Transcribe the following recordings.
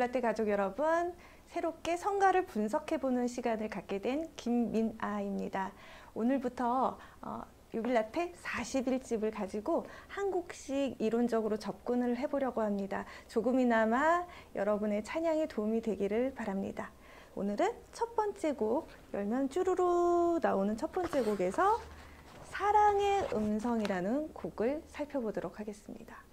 유빌라떼 가족 여러분, 새롭게 성가를 분석해보는 시간을 갖게 된 김민아입니다. 오늘부터 어, 유빌라테 41집을 가지고 한 곡씩 이론적으로 접근을 해보려고 합니다. 조금이나마 여러분의 찬양에 도움이 되기를 바랍니다. 오늘은 첫 번째 곡, 열면 쭈루루 나오는 첫 번째 곡에서 사랑의 음성이라는 곡을 살펴보도록 하겠습니다.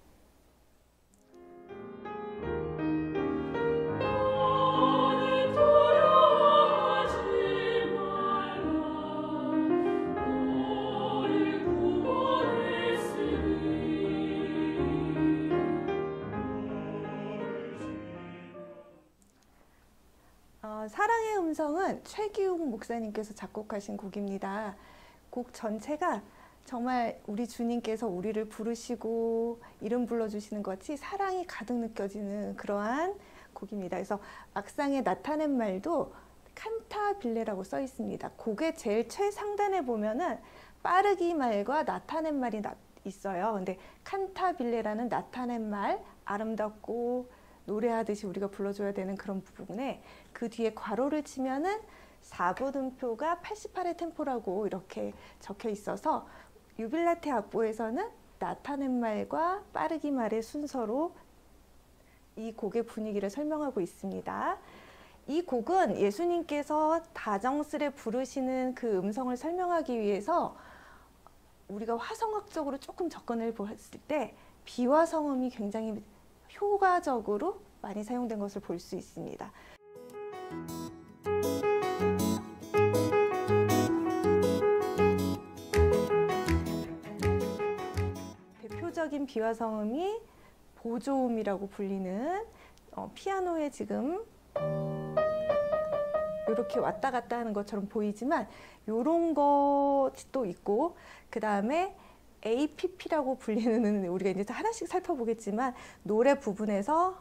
음성은 최기웅 목사님께서 작곡하신 곡입니다. 곡 전체가 정말 우리 주님께서 우리를 부르시고 이름 불러주시는 것 같이 사랑이 가득 느껴지는 그러한 곡입니다. 그래서 악상에 나타낸 말도 칸타빌레라고 써 있습니다. 곡의 제일 최상단에 보면은 빠르기 말과 나타낸 말이 있어요. 근데 칸타빌레라는 나타낸 말, 아름답고 노래하듯이 우리가 불러줘야 되는 그런 부분에 그 뒤에 괄호를 치면은 4분음표가 88의 템포라고 이렇게 적혀 있어서 유빌라테 악보에서는 나타낸 말과 빠르기 말의 순서로 이 곡의 분위기를 설명하고 있습니다. 이 곡은 예수님께서 다정스레 부르시는 그 음성을 설명하기 위해서 우리가 화성학적으로 조금 접근을 보았을 때 비화성음이 굉장히 효과적으로 많이 사용된 것을 볼 수 있습니다. 대표적인 비화성음이 보조음이라고 불리는 어, 피아노에 지금 이렇게 왔다 갔다 하는 것처럼 보이지만 이런 것도 있고 그 다음에 APP라고 불리는 우리가 이제 하나씩 살펴보겠지만 노래 부분에서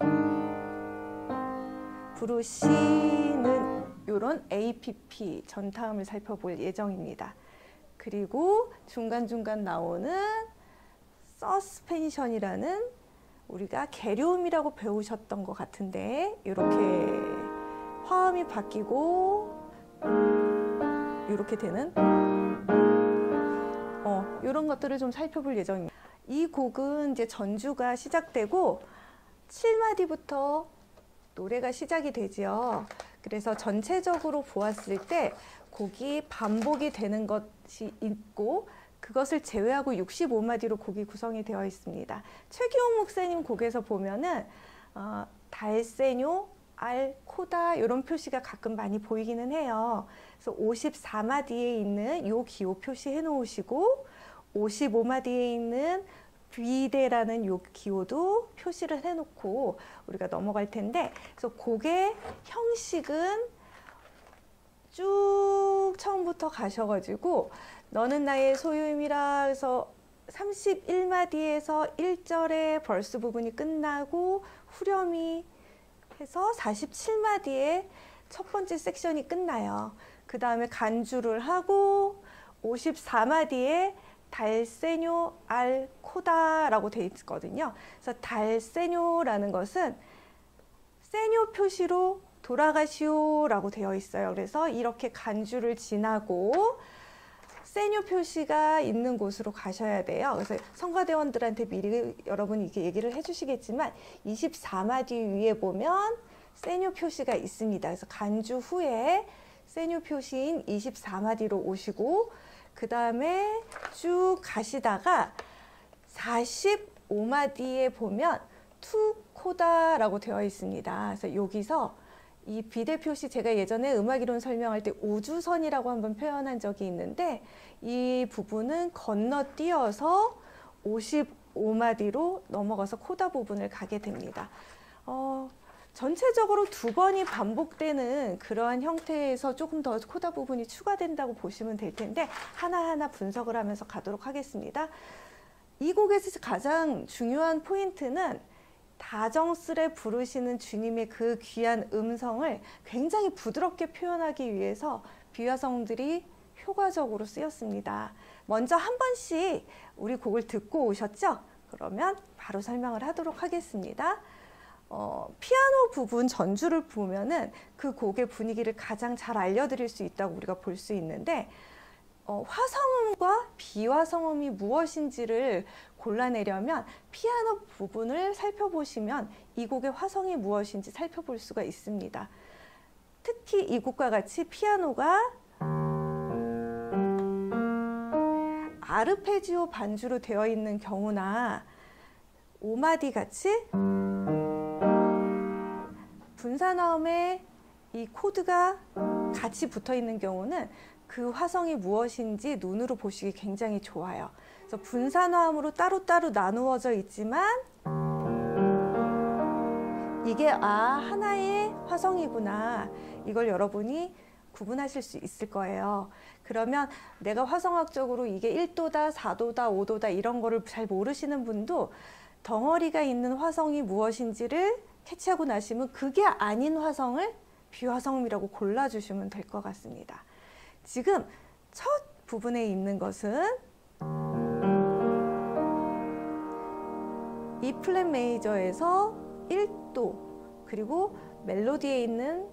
부르시는 이런 APP 전타음을 살펴볼 예정입니다. 그리고 중간중간 나오는 서스펜션이라는 우리가 계류음이라고 배우셨던 것 같은데 이렇게 화음이 바뀌고 이렇게 되는 어, 이런 것들을 좀 살펴볼 예정입니다. 이 곡은 이제 전주가 시작되고 7마디부터 노래가 시작이 되지요. 그래서 전체적으로 보았을 때 곡이 반복이 되는 것이 있고 그것을 제외하고 65마디로 곡이 구성이 되어 있습니다. 최기홍 목사님 곡에서 보면은 어, 달세뇨, 알, 코다 이런 표시가 가끔 많이 보이기는 해요. 그래서 54마디에 있는 요 기호 표시 해 놓으시고 55마디에 있는 비대라는 요 기호도 표시를 해놓고 우리가 넘어갈 텐데 그래서 곡의 형식은 쭉 처음부터 가셔가지고 너는 나의 소유임이라 해서 31마디에서 1절의 벌스 부분이 끝나고 후렴이 해서 47마디에 첫 번째 섹션이 끝나요. 그 다음에 간주를 하고 54마디에 달세뇨 알 코다라고 되어 있거든요. 그래서 달세뇨라는 것은 세뇨 표시로 돌아가시오라고 되어 있어요. 그래서 이렇게 간주를 지나고 세뇨 표시가 있는 곳으로 가셔야 돼요. 그래서 성가대원들한테 미리 여러분이 이렇게 얘기를 해주시겠지만 24마디 위에 보면 세뇨 표시가 있습니다. 그래서 간주 후에 세뇨 표시인 24마디로 오시고 그 다음에 쭉 가시다가 45마디에 보면 투코다라고 되어 있습니다. 그래서 여기서 이 비대 표시 제가 예전에 음악 이론 설명할 때 우주선이라고 한번 표현한 적이 있는데 이 부분은 건너뛰어서 55마디로 넘어가서 코다 부분을 가게 됩니다. 어, 전체적으로 두 번이 반복되는 그러한 형태에서 조금 더 코다 부분이 추가된다고 보시면 될 텐데 하나하나 분석을 하면서 가도록 하겠습니다. 이 곡에서 가장 중요한 포인트는 다정스레 부르시는 주님의 그 귀한 음성을 굉장히 부드럽게 표현하기 위해서 비화성들이 효과적으로 쓰였습니다. 먼저 한 번씩 우리 곡을 듣고 오셨죠? 그러면 바로 설명을 하도록 하겠습니다. 어, 피아노 부분 전주를 보면은 그 곡의 분위기를 가장 잘 알려드릴 수 있다고 우리가 볼 수 있는데 어, 화성음과 비화성음이 무엇인지를 골라내려면 피아노 부분을 살펴보시면 이 곡의 화성이 무엇인지 살펴볼 수가 있습니다. 특히 이 곡과 같이 피아노가 아르페지오 반주로 되어 있는 경우나 오마디 같이 분산화음에 이 코드가 같이 붙어 있는 경우는 그 화성이 무엇인지 눈으로 보시기 굉장히 좋아요. 그래서 분산화음으로 따로따로 나누어져 있지만 이게 아 하나의 화성이구나 이걸 여러분이 구분하실 수 있을 거예요. 그러면 내가 화성학적으로 이게 1도다, 4도다, 5도다 이런 거를 잘 모르시는 분도 덩어리가 있는 화성이 무엇인지를 캐치하고 나시면 그게 아닌 화성을 비화성이라고 골라주시면 될 것 같습니다. 지금 첫 부분에 있는 것은 E 플랫 메이저에서 1도 그리고 멜로디에 있는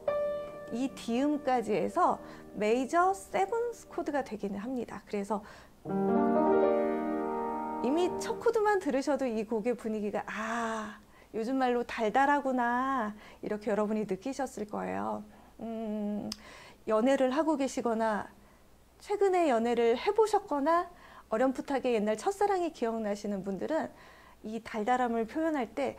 이 D음까지 해서 major seventh 코드가 되기는 합니다. 그래서 이미 첫 코드만 들으셔도 이 곡의 분위기가 아 요즘 말로 달달하구나 이렇게 여러분이 느끼셨을 거예요. 음, 연애를 하고 계시거나 최근에 연애를 해보셨거나 어렴풋하게 옛날 첫사랑이 기억나시는 분들은 이 달달함을 표현할 때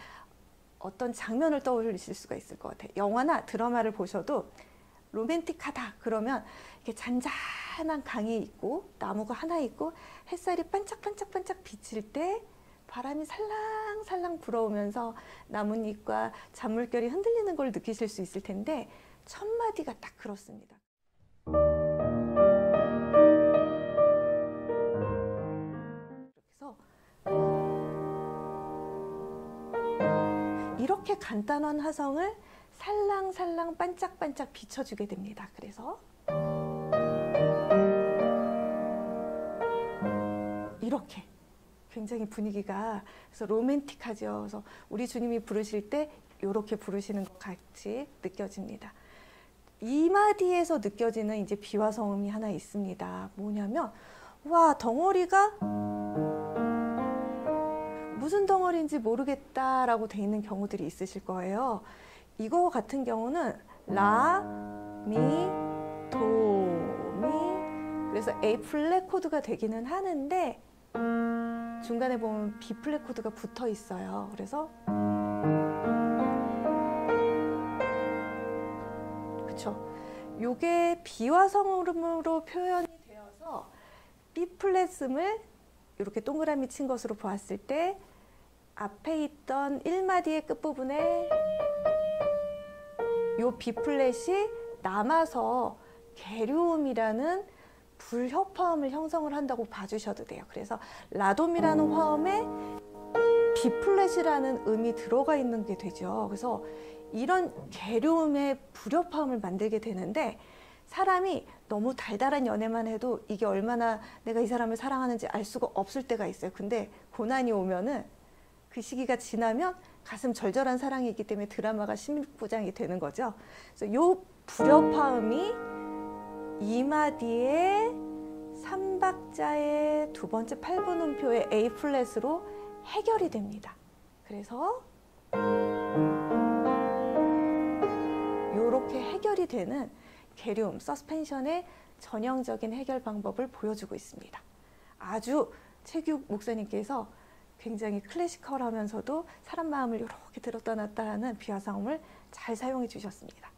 어떤 장면을 떠올리실 수가 있을 것 같아요. 영화나 드라마를 보셔도 로맨틱하다 그러면 이렇게 잔잔한 강이 있고 나무가 하나 있고 햇살이 반짝반짝반짝 비칠 때 바람이 살랑살랑 불어오면서 나뭇잎과 잔물결이 흔들리는 걸 느끼실 수 있을 텐데 첫 마디가 딱 그렇습니다. 이렇게 간단한 화성을 살랑살랑 반짝반짝 비춰주게 됩니다. 그래서 이렇게 굉장히 분위기가 그래서 로맨틱하죠. 그래서 우리 주님이 부르실 때 이렇게 부르시는 것 같이 느껴집니다. 이 마디에서 느껴지는 이제 비화성음이 하나 있습니다. 뭐냐면 와 덩어리가 무슨 덩어리인지 모르겠다라고 돼 있는 경우들이 있으실 거예요. 이거 같은 경우는 라, 미, 도, 미 그래서 A 플랫 코드가 되기는 하는데 중간에 보면 B 플랫 코드가 붙어 있어요. 그래서 그쵸. 요게 비화성음으로 표현이 되어서 B 플랫음을 이렇게 동그라미 친 것으로 보았을 때 앞에 있던 1마디의 끝부분에 요 B 플랫이 남아서 계류음이라는 불협화음을 형성을 한다고 봐주셔도 돼요. 그래서 라도미라는 화음에 B 플랫이라는 음이 들어가 있는 게 되죠. 그래서 이런 계류음의 불협화음을 만들게 되는데 사람이 너무 달달한 연애만 해도 이게 얼마나 내가 이 사람을 사랑하는지 알 수가 없을 때가 있어요. 근데 고난이 오면은 그 시기가 지나면 가슴 절절한 사랑이 있기 때문에 드라마가 심부장이 되는 거죠. 그래서 요 불협화음이 이마디의 3박자의 두 번째 8분 음표의 A 플랫으로 해결이 됩니다. 그래서 이렇게 해결이 되는 계륨, 서스펜션의 전형적인 해결 방법을 보여주고 있습니다. 아주 최규 목사님께서 굉장히 클래시컬하면서도 사람 마음을 이렇게 들었다 놨다 하는 비화성음을 잘 사용해 주셨습니다.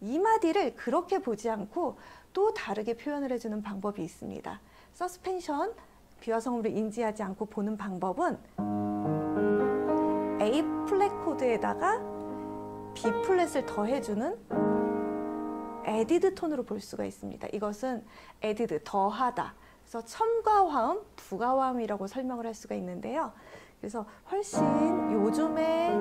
이 마디를 그렇게 보지 않고 또 다르게 표현을 해주는 방법이 있습니다. 서스펜션, 비화성음을 인지하지 않고 보는 방법은 A 플랫 코드에다가 B 플랫을 더해주는 added tone으로 볼 수가 있습니다. 이것은 added, 더하다. 그래서 첨가 화음, 부가 화음이라고 설명을 할 수가 있는데요. 그래서 훨씬 요즘에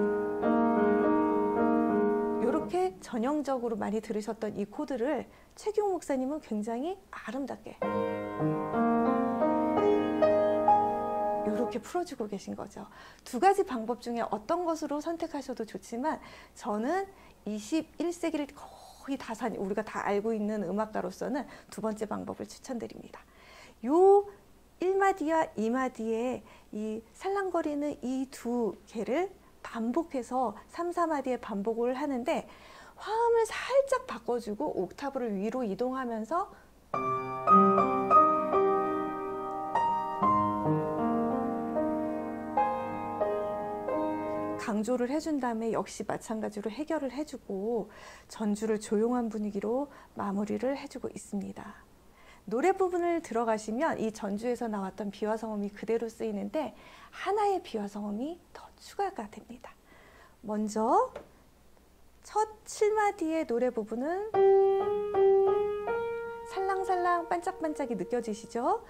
이렇게 전형적으로 많이 들으셨던 이 코드를 최경 목사님은 굉장히 아름답게 이렇게 풀어주고 계신 거죠. 두 가지 방법 중에 어떤 것으로 선택하셔도 좋지만 저는 21세기를 거의 다 산, 우리가 다 알고 있는 음악가로서는 두 번째 방법을 추천드립니다. 요 1마디와 2마디의 이 살랑거리는 이 두 개를 반복해서 3, 4마디의 반복을 하는데 화음을 살짝 바꿔주고 옥타브를 위로 이동하면서 강조를 해준 다음에 역시 마찬가지로 해결을 해주고 전주를 조용한 분위기로 마무리를 해주고 있습니다. 노래 부분을 들어가시면 이 전주에서 나왔던 비화성음이 그대로 쓰이는데 하나의 비화성음이 더 추가가 됩니다. 먼저 첫 7마디의 노래 부분은 살랑살랑 반짝반짝이 느껴지시죠?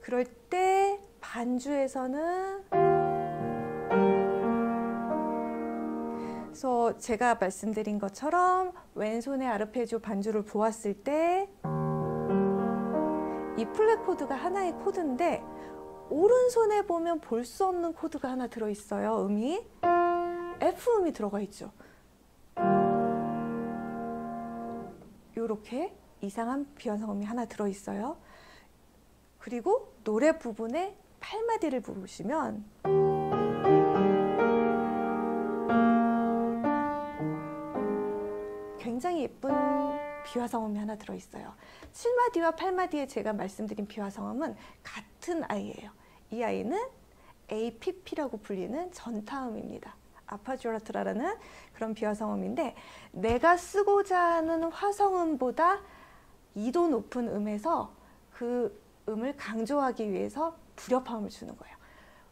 그럴 때 반주에서는 그래서 제가 말씀드린 것처럼 왼손의 아르페지오 반주를 보았을 때 E 플랫 코드가 하나의 코드인데 오른손에 보면 볼 수 없는 코드가 하나 들어있어요. 음이 F 음이 들어가 있죠. 이렇게 이상한 비화성음이 하나 들어있어요. 그리고 노래 부분에 8마디를 부르시면 굉장히 예쁜 비화성음이 하나 들어있어요. 7마디와 8마디에 제가 말씀드린 비화성음은 같은 아이예요. 이 아이는 APP라고 불리는 전타음입니다. 아파주라트라는 그런 비화성음인데 내가 쓰고자 하는 화성음보다 2도 높은 음에서 그 음을 강조하기 위해서 불협화음을 주는 거예요.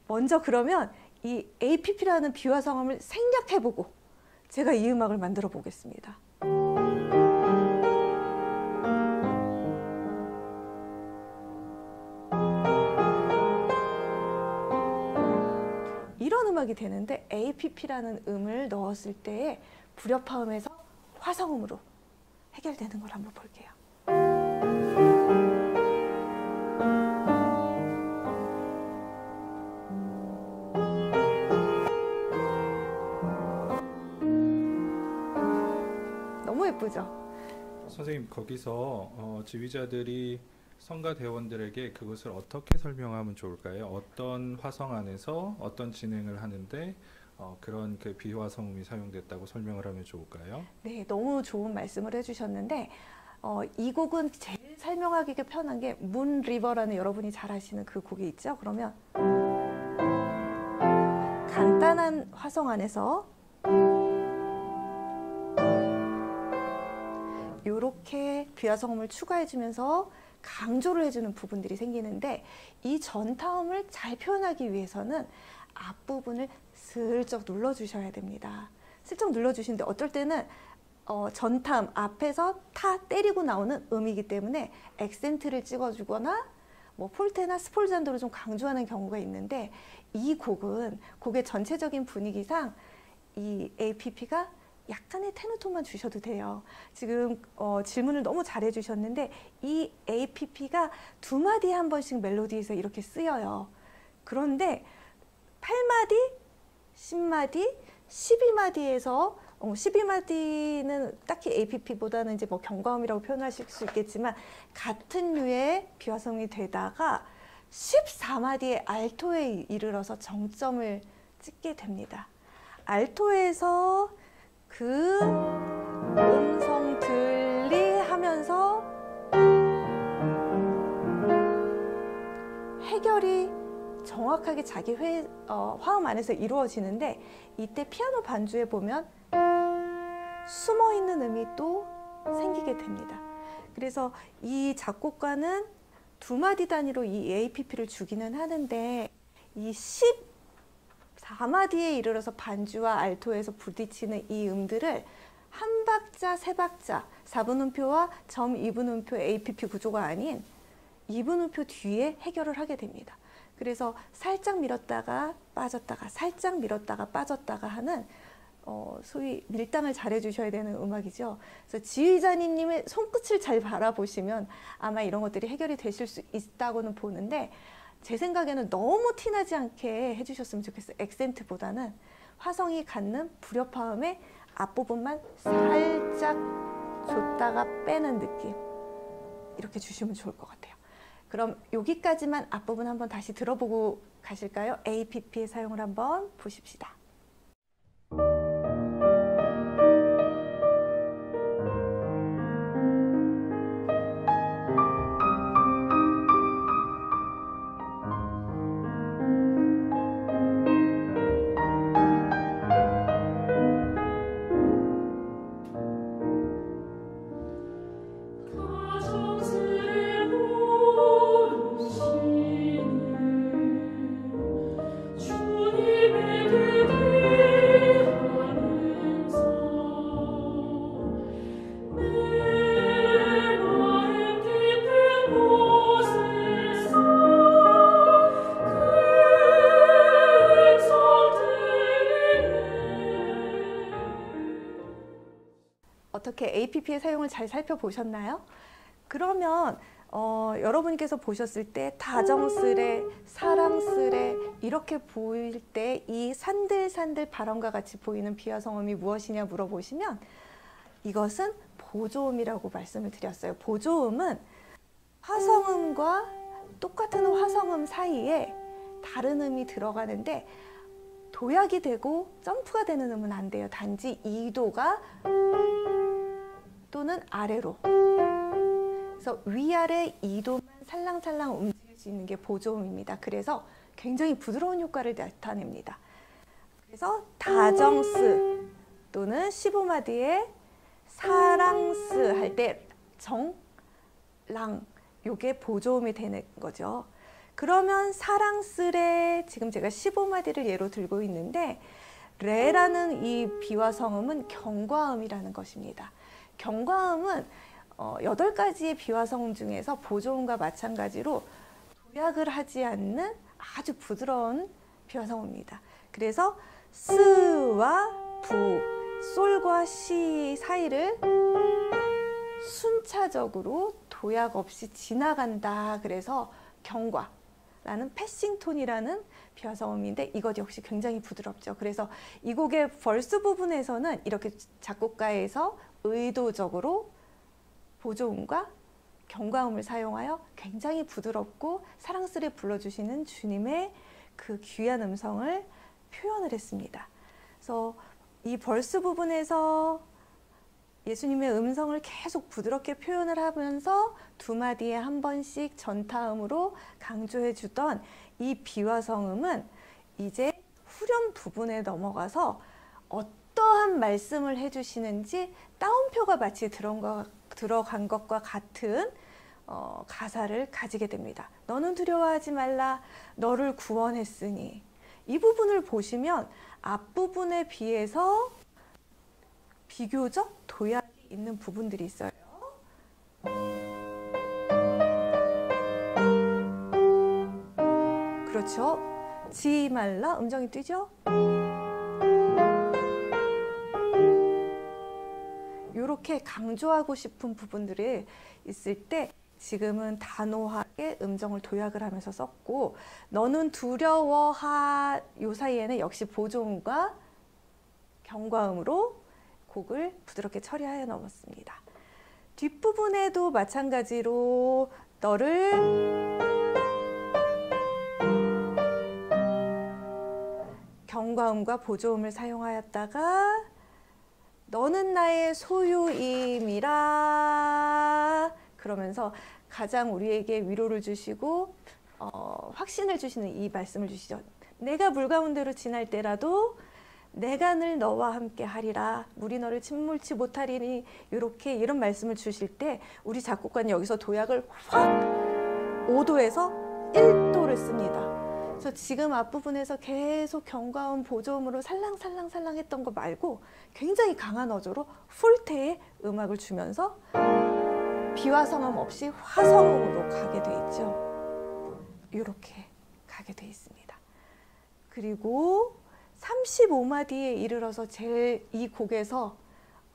먼저 그러면 이 APP라는 비화성음을 생략해보고 제가 이 음악을 만들어 보겠습니다. 음악이 되는데 APP라는 음을 넣었을 때에 불협화음에서 화성음으로 해결되는 걸 한번 볼게요. 너무 예쁘죠? 선생님 거기서 어, 지휘자들이 성가 대원들에게 그것을 어떻게 설명하면 좋을까요? 어떤 화성 안에서 어떤 진행을 하는데 어, 그런 그 비화성음이 사용됐다고 설명을 하면 좋을까요? 네, 너무 좋은 말씀을 해주셨는데 어, 이 곡은 제일 설명하기가 편한 게 문 리버라는 여러분이 잘 아시는 그 곡이 있죠. 그러면 간단한 화성 안에서 이렇게 비화성음을 추가해주면서 강조를 해주는 부분들이 생기는데 이 전타음을 잘 표현하기 위해서는 앞부분을 슬쩍 눌러주셔야 됩니다. 슬쩍 눌러주시는데 어떨 때는 어, 전타음 앞에서 타 때리고 나오는 음이기 때문에 액센트를 찍어주거나 뭐 폴테나 스폴잔도를 좀 강조하는 경우가 있는데 이 곡은 곡의 전체적인 분위기상 이 APP가 약간의 테너톤만 주셔도 돼요. 지금 어, 질문을 너무 잘해 주셨는데 이 APP가 두 마디에 한 번씩 멜로디에서 이렇게 쓰여요. 그런데 8마디, 10마디, 12마디에서 어, 12마디는 딱히 APP보다는 이제 뭐 경과음이라고 표현하실 수 있겠지만 같은 류의 비화성이 되다가 14마디의 알토에 이르러서 정점을 찍게 됩니다. 알토에서 그 음성 들리 하면서 해결이 정확하게 자기 회, 어, 화음 안에서 이루어지는데 이때 피아노 반주에 보면 숨어 있는 음이 또 생기게 됩니다. 그래서 이 작곡가는 두 마디 단위로 이 APP를 주기는 하는데 이 14마디에 이르러서 반주와 알토에서 부딪히는 이 음들을 한 박자, 세 박자, 4분음표와 점 2분음표 APP 구조가 아닌 2분음표 뒤에 해결을 하게 됩니다. 그래서 살짝 밀었다가 빠졌다가 살짝 밀었다가 빠졌다가 하는 어, 소위 밀당을 잘해 주셔야 되는 음악이죠. 그래서 지휘자님의 손끝을 잘 바라보시면 아마 이런 것들이 해결이 되실 수 있다고는 보는데 제 생각에는 너무 티나지 않게 해주셨으면 좋겠어요. 액센트보다는 화성이 갖는 불협화음의 앞부분만 살짝 줬다가 빼는 느낌 이렇게 주시면 좋을 것 같아요. 그럼 여기까지만 앞부분 한번 다시 들어보고 가실까요? APP의 사용을 한번 보십시다. APP의 사용을 잘 살펴보셨나요? 그러면 어, 여러분께서 보셨을 때 다정스레, 사랑스레 이렇게 보일 때 이 산들산들 바람과 같이 보이는 비화성음이 무엇이냐 물어보시면 이것은 보조음이라고 말씀을 드렸어요. 보조음은 화성음과 똑같은 화성음 사이에 다른 음이 들어가는데 도약이 되고 점프가 되는 음은 안 돼요. 단지 이도가 또는 아래로. 그래서 위아래 이도만 살랑살랑 움직일 수 있는 게 보조음입니다. 그래서 굉장히 부드러운 효과를 나타냅니다. 그래서 다정스 또는 15마디에 사랑스 할 때 정, 랑 요게 보조음이 되는 거죠. 그러면 사랑스레 지금 제가 15마디를 예로 들고 있는데 레라는 이 비와 성음은 경과음이라는 것입니다. 경과음은 어, 8가지의 비와 성음 중에서 보조음과 마찬가지로 도약을 하지 않는 아주 부드러운 비와 성음입니다. 그래서 스와 부, 솔과 시 사이를 순차적으로 도약 없이 지나간다. 그래서 경과 라는 패싱톤이라는 비화성음인데 이것 역시 굉장히 부드럽죠. 그래서 이 곡의 벌스 부분에서는 이렇게 작곡가에서 의도적으로 보조음과 경과음을 사용하여 굉장히 부드럽고 사랑스레 불러주시는 주님의 그 귀한 음성을 표현을 했습니다. 그래서 이 벌스 부분에서 예수님의 음성을 계속 부드럽게 표현을 하면서 두 마디에 한 번씩 전타음으로 강조해 주던 이 비화성음은 이제 후렴 부분에 넘어가서 어 떠한 말씀을 해주시는지 따옴표가 마치 들어간 것과 같은 어, 가사를 가지게 됩니다. 너는 두려워하지 말라. 너를 구원했으니. 이 부분을 보시면 앞부분에 비해서 비교적 도약이 있는 부분들이 있어요. 그렇죠. 지 말라 음정이 뛰죠. 이렇게 강조하고 싶은 부분들이 있을 때 지금은 단호하게 음정을 도약을 하면서 썼고 너는 두려워하 요 사이에는 역시 보조음과 경과음으로 곡을 부드럽게 처리하여 넣었습니다. 뒷부분에도 마찬가지로 너를 경과음과 보조음을 사용하였다가 너는 나의 소유임이라 그러면서 가장 우리에게 위로를 주시고 어, 확신을 주시는 이 말씀을 주시죠. 내가 물 가운데로 지날 때라도 내가 늘 너와 함께 하리라 물이 너를 침몰치 못하리니 이렇게 이런 말씀을 주실 때 우리 작곡가는 여기서 도약을 확 5도에서 1도를 씁니다. 그래서 지금 앞부분에서 계속 경과음 보조음으로 살랑살랑살랑 했던 거 말고 굉장히 강한 어조로 풀테의 음악을 주면서 비와 성음 없이 화성음으로 가게 돼 있죠. 이렇게 가게 돼 있습니다. 그리고 35마디에 이르러서 제일 이 곡에서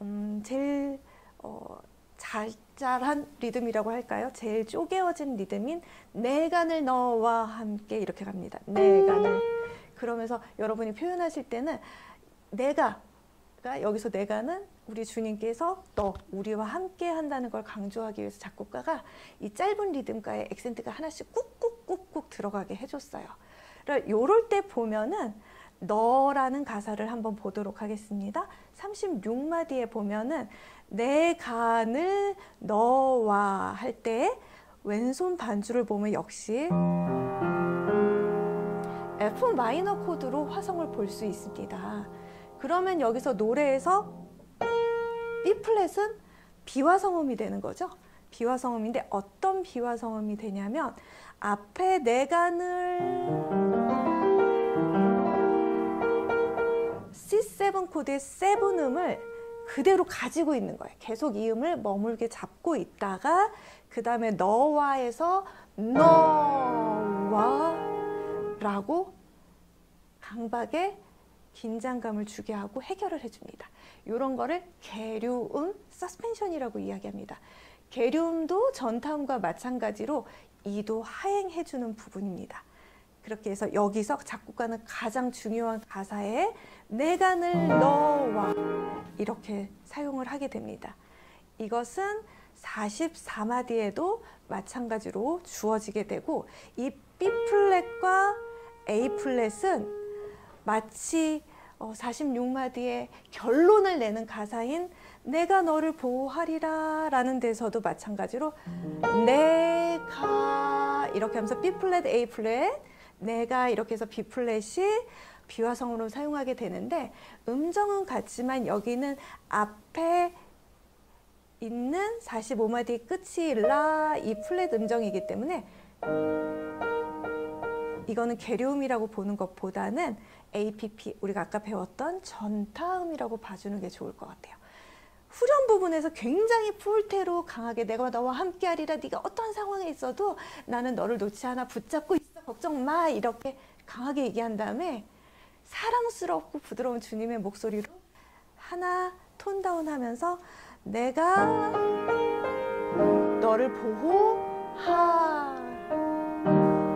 음, 제일 어, 달달한 리듬이라고 할까요? 제일 쪼개어진 리듬인 내간을 너와 함께 이렇게 갑니다. 내간을 그러면서 여러분이 표현하실 때는 내가 가 여기서 내가는 우리 주님께서 너 우리와 함께 한다는 걸 강조하기 위해서 작곡가가 이 짧은 리듬가에 액센트가 하나씩 꾹꾹꾹꾹 들어가게 해줬어요. 그러니까 요럴 때 보면은 너라는 가사를 한번 보도록 하겠습니다. 36마디에 보면은 내가 늘 너와 할 때 왼손 반주를 보면 역시 F 마이너 코드로 화성을 볼 수 있습니다. 그러면 여기서 노래에서 B 플랫은 비화성음이 되는 거죠. 비화성음인데 어떤 비화성음이 되냐면 앞에 내 간을 C7 코드의 7음을 그대로 가지고 있는 거예요. 계속 이 음을 머물게 잡고 있다가 그 다음에 너와에서 너와 라고 강박에 긴장감을 주게 하고 해결을 해줍니다. 이런 거를 계류음 서스펜션이라고 이야기합니다. 계류음도 전타음과 마찬가지로 이도 하행해주는 부분입니다. 그렇게 해서 여기서 작곡가는 가장 중요한 가사에 내간을 너와 이렇게 사용을 하게 됩니다. 이것은 44마디에도 마찬가지로 주어지게 되고 이 B 플랫과 A 플랫은 마치 46마디의 결론을 내는 가사인 내가 너를 보호하리라 라는 데서도 마찬가지로 내가 이렇게 하면서 B 플랫 A 플랫 내가 이렇게 해서 B 플랫이 비화성으로 사용하게 되는데 음정은 같지만 여기는 앞에 있는 45마디 끝이 라 A 플랫 음정이기 때문에 이거는 계류음이라고 보는 것보다는 APP 우리가 아까 배웠던 전타음이라고 봐주는 게 좋을 것 같아요. 후렴 부분에서 굉장히 풀테로 강하게 내가 너와 함께하리라 네가 어떤 상황에 있어도 나는 너를 놓지 않아 붙잡고 걱정 마 이렇게 강하게 얘기한 다음에 사랑스럽고 부드러운 주님의 목소리로 하나 톤 다운하면서 내가 너를 보호하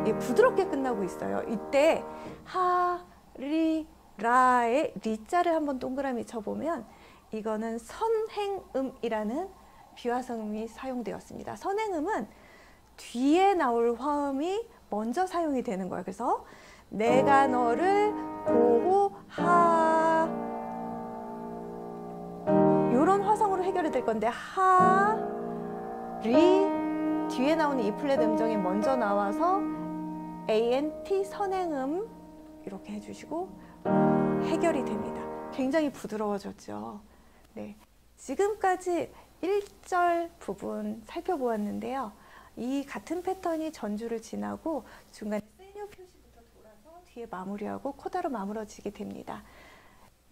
예, 부드럽게 끝나고 있어요. 이때 하리 라의 리자를 한번 동그라미 쳐보면 이거는 선행음이라는 비화성음이 사용되었습니다. 선행음은 뒤에 나올 화음이 먼저 사용이 되는 거예요. 그래서 내가 너를 보호하 이런 화성으로 해결이 될 건데 하 리 뒤에 나오는 이 플랫 음정이 먼저 나와서 ANT 선행음 이렇게 해주시고 해결이 됩니다. 굉장히 부드러워졌죠. 네, 지금까지 1절 부분 살펴보았는데요. 이 같은 패턴이 전주를 지나고 중간에 세뇨 표시부터 돌아서 뒤에 마무리하고 코다로 마무러지게 됩니다.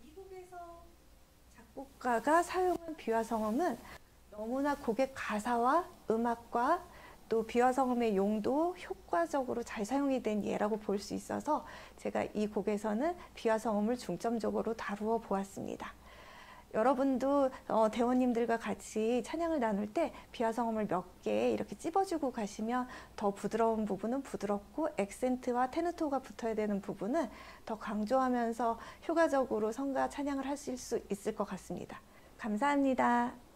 이 곡에서 작곡가가 사용한 비화성음은 너무나 곡의 가사와 음악과 또 비화성음의 용도 효과적으로 잘 사용이 된 예라고 볼 수 있어서 제가 이 곡에서는 비화성음을 중점적으로 다루어 보았습니다. 여러분도 어, 대원님들과 같이 찬양을 나눌 때 비화성음을 몇 개 이렇게 찝어주고 가시면 더 부드러운 부분은 부드럽고 액센트와 테누토가 붙어야 되는 부분은 더 강조하면서 효과적으로 성가 찬양을 하실 수 있을 것 같습니다. 감사합니다.